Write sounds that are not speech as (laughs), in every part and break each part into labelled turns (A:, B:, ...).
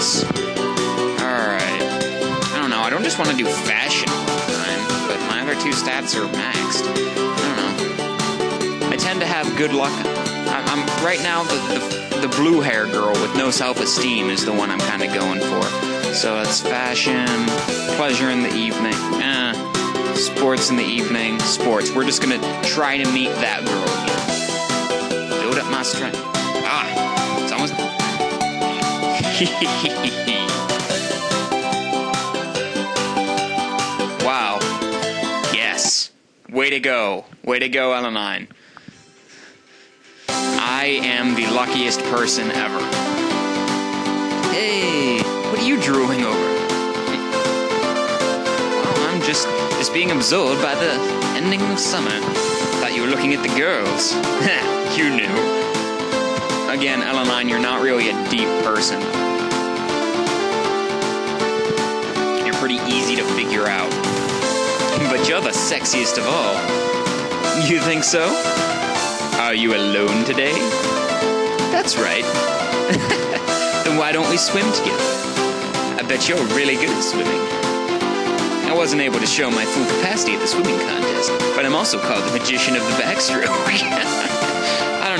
A: sports. Alright. I don't know. I don't just want to do fashion all the time, but my other two stats are maxed. I don't know. I tend to have good luck. I- I'm right now the, the, the blue hair girl with no self esteem is the one I'm kind of going for. So it's fashion, pleasure in the evening, eh, sports in the evening, sports. We're just gonna try to meet that girl again. Build up my strength. (laughs) wow. Yes. Way to go. Way to go, Elanine. I am the luckiest person ever. Hey, what are you drooling over? Well, I'm just just being absorbed by the ending of summer. Thought you were looking at the girls. (laughs) you knew. Again, Elanine, you're not really a deep person. You're pretty easy to figure out. But you're the sexiest of all. You think so? Are you alone today? That's right. (laughs) then why don't we swim together? I bet you're really good at swimming. I wasn't able to show my full capacity at the swimming contest, but I'm also called the magician of the backstroke. (laughs)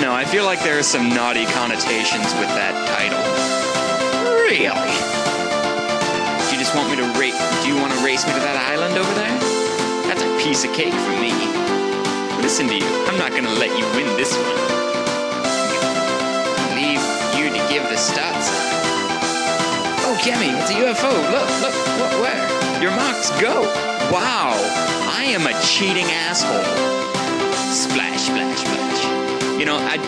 A: Know, I feel like there are some naughty connotations with that title. Really? Do you just want me to race? Do you want to race me to that island over there? That's a piece of cake for me. Listen to you. I'm not gonna let you win this one. Leave you to give the start sign. Oh, Kemi, it's a UFO. Look, look, look, where? Your marks go. Wow, I am a cheating asshole. Splash, splash, splash. You know, I,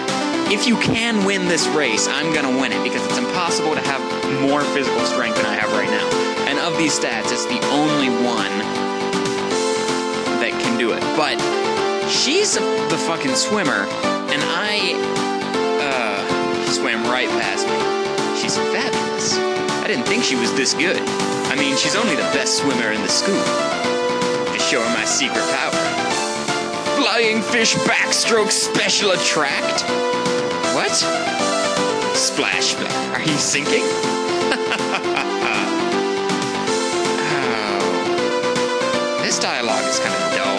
A: if you can win this race, I'm gonna win it because it's impossible to have more physical strength than I have right now. And of these stats, it's the only one that can do it. But she's the fucking swimmer, and I, uh, swam right past me. She's fabulous. I didn't think she was this good. I mean, she's only the best swimmer in the school. To show her my secret power. Flying fish backstroke special attract? What? Splash. Are you sinking? oh. (laughs) This dialogue is kind of dull.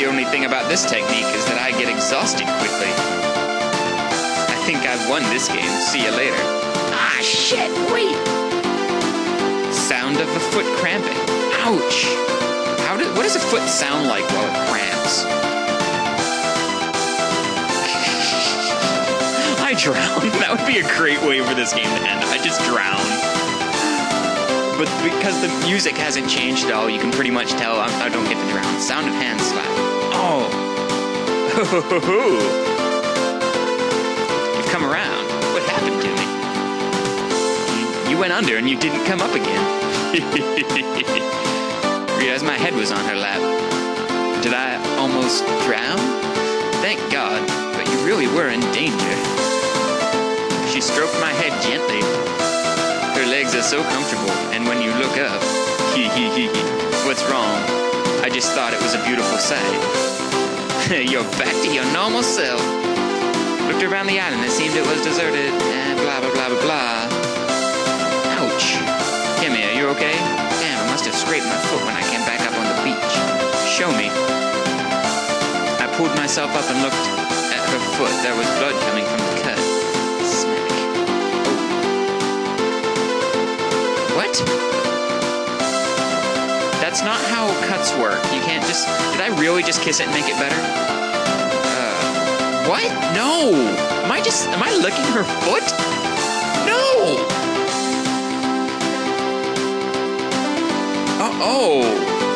A: The only thing about this technique is that I get exhausted quickly. I think I've won this game. See you later. Ah, shit, wait! Sound of a foot cramping. Ouch! How does, what does a foot sound like while it cramps? (laughs) I drown. (laughs) That would be a great way for this game to end. I just drown. But because the music hasn't changed at all, you can pretty much tell I'm, I don't get to drown. Sound of hand slap. Oh. (laughs) You've come around. What happened to me? You went under and you didn't come up again. Realized my head was on her lap. Did I almost drown? Thank God, but you really were in danger. She stroked my head gently. Her legs are so comfortable, and when you look up, hee hee hee hee. What's wrong? I just thought it was a beautiful sight. (laughs) You're back to your normal self. Looked around the island, it seemed it was deserted, and blah blah blah blah blah. Ouch. Kimmy, are you okay? Scraped my foot when I came back up on the beach. Show me. I pulled myself up and looked at her foot. There was blood coming from the cut. Smack. Oh. What? That's not how cuts work. You can't just. Did I really just kiss it and make it better? Uh, what? No! Am I just. Am I licking her foot? No! Oh,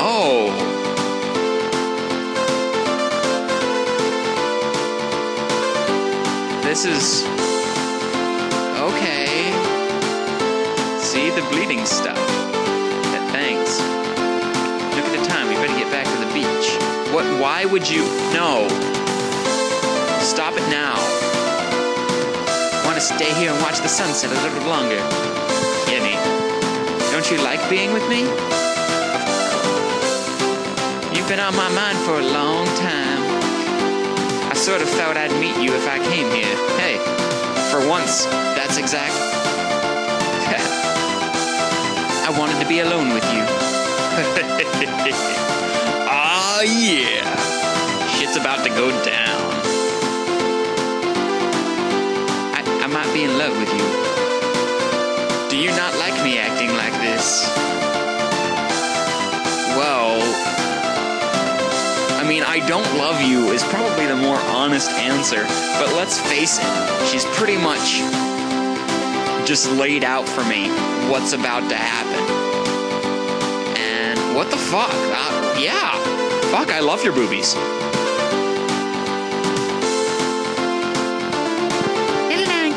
A: oh. This is. Okay. See the bleeding stuff. Th- Thanks. Look at the time. We better get back to the beach. What? Why would you? No. Stop it now. Want to stay here and watch the sunset a little longer? Gimme. Don't you like being with me? Been on my mind for a long time. I sort of thought I'd meet you if I came here. Hey, for once. That's exact. (laughs) I wanted to be alone with you. (laughs) Ah, yeah. Shit's about to go down. I, I might be in love with you. Do you not I don't love you is probably the more honest answer, but let's face it, she's pretty much just laid out for me what's about to happen. And what the fuck? Uh, yeah. Fuck, I love your boobies.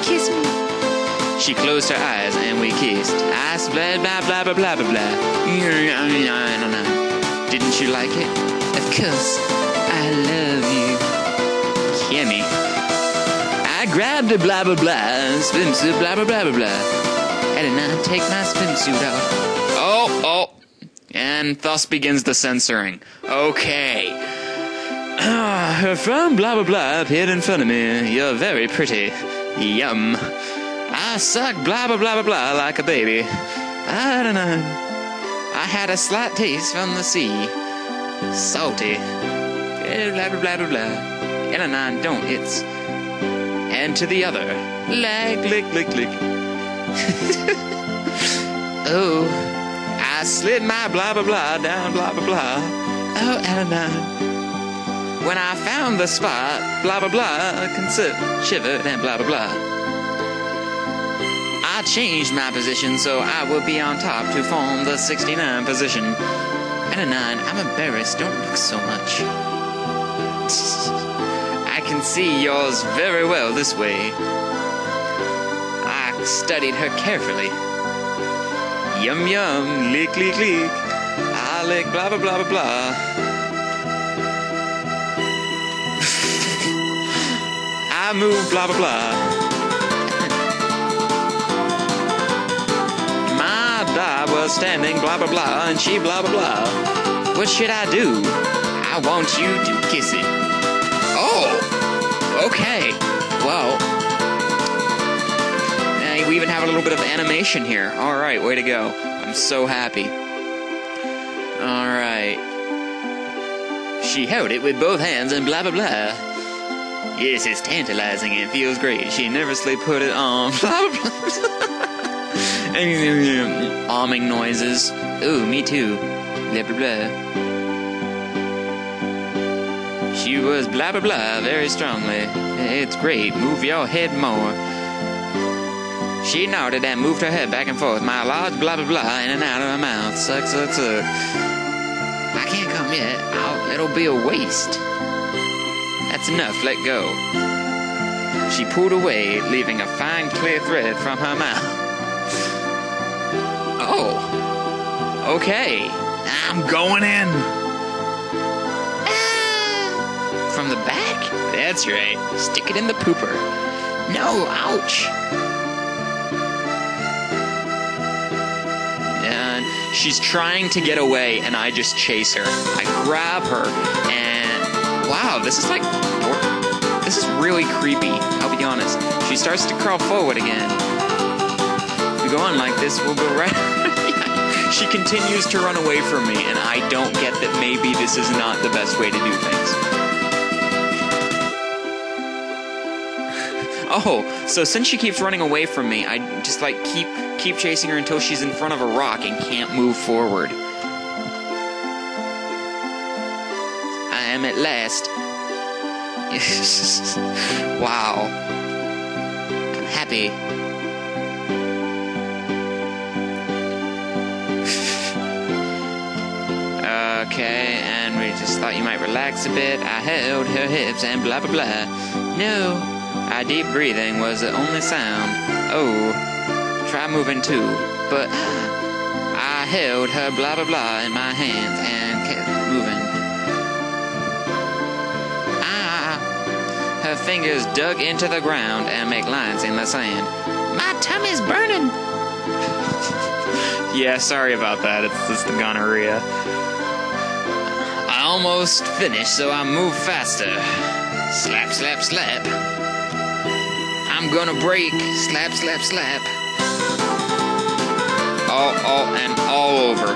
B: Kiss me.
A: She closed her eyes and we kissed. I blah blah blah blah blah blah blah. I don't know. Didn't you like it? Of course. I love you. Kimmy. I grabbed a blah blah blah swimsuit blah blah blah blah blah. And then I take my swimsuit off. Oh oh. And thus begins the censoring. Okay. Ah, her friend blah blah blah appeared in front of me. You're very pretty. Yum. I suck blah blah blah blah blah like a baby. I don't know. I had a slight taste from the sea. Salty. Eh, Blah blah blah blah blah. And a nine don't it's. And to the other. Lag lick lick lick. oh. I slid my blah blah blah down blah blah blah. Oh, and a nine. When I found the spot, blah blah blah, concert, shivered and blah blah blah. I changed my position so I would be on top to form the 69 position. And a 9, I'm embarrassed, don't look so much. I can see yours very well this way. I studied her carefully. Yum yum, lick lick lick. I ah, lick blah blah blah blah blah. (laughs) I move blah blah blah. (laughs) My blah was standing blah blah blah and she blah blah blah. What should I do? I want you to kiss it. Oh, okay. Well, eh, we even have a little bit of animation here. All right, way to go. I'm so happy. All right. She held it with both hands and blah blah blah. Yes, it's tantalizing and feels great. She nervously put it on. (laughs) Blah blah blah. (laughs) Arming noises. Ooh, me too. Blah blah blah. She was blah blah blah very strongly. It's great. Move your head more. She nodded and moved her head back and forth. My large blah blah blah in and out of her mouth. Suck, suck, suck. I can't come yet. I'll, it'll be a waste. That's enough. Let go. She pulled away, leaving a fine, clear thread from her mouth. Oh. Okay. I'm going in. From the back? That's right. Stick it in the pooper. No, ouch. And she's trying to get away, and I just chase her. I grab her, and wow, this is like. This is really creepy, I'll be honest. She starts to crawl forward again. If we go on like this, we'll go right. (laughs) she continues to run away from me, and I don't get that maybe this is not the best way to do things. Oh, so since she keeps running away from me, I just like keep keep chasing her until she's in front of a rock and can't move forward. I am at last. (laughs) wow. I'm happy. Okay, and we just thought you might relax a bit. I held her hips and blah blah blah. No, our deep breathing was the only sound. Oh, try moving too. But I held her blah blah blah in my hands and kept moving. Ah, her fingers dug into the ground and make lines in the sand.
B: My tummy's burning. (laughs)
A: Yeah, sorry about that. It's just the gonorrhea. I almost finished, so I moved faster. Slap, slap, slap. I'm gonna break. Slap, slap, slap. All, all, and all over.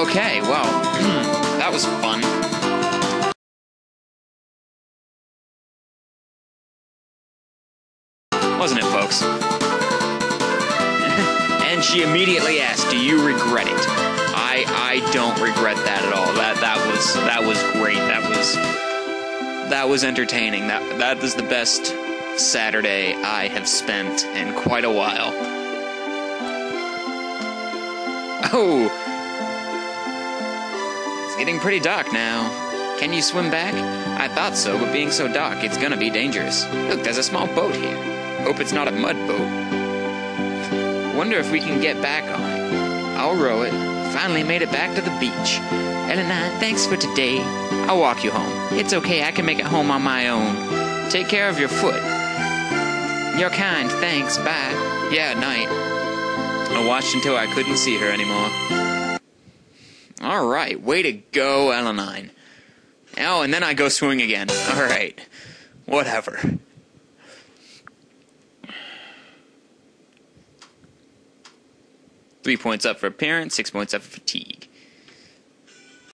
A: Okay, well, (clears throat) that was fun. Wasn't it, folks? (laughs) and she immediately asked, "Do you regret it?" I I don't regret that at all. That that was that was great. That was that was entertaining. That that was the best Saturday I have spent in quite a while. Oh, it's getting pretty dark now. Can you swim back? I thought so, but being so dark, it's gonna be dangerous. Look, there's a small boat here. Hope it's not a mud boat. Wonder if we can get back on it. I'll row it. Finally made it back to the beach. Elena, thanks for today. I'll walk you home. It's okay, I can make it home on my own. Take care of your foot. You're kind, thanks, bye. Yeah, night. I watched until I couldn't see her anymore. Alright, way to go, Elenine. Oh, and then I go swing again. Alright. Whatever. Three points up for appearance, six points up for fatigue.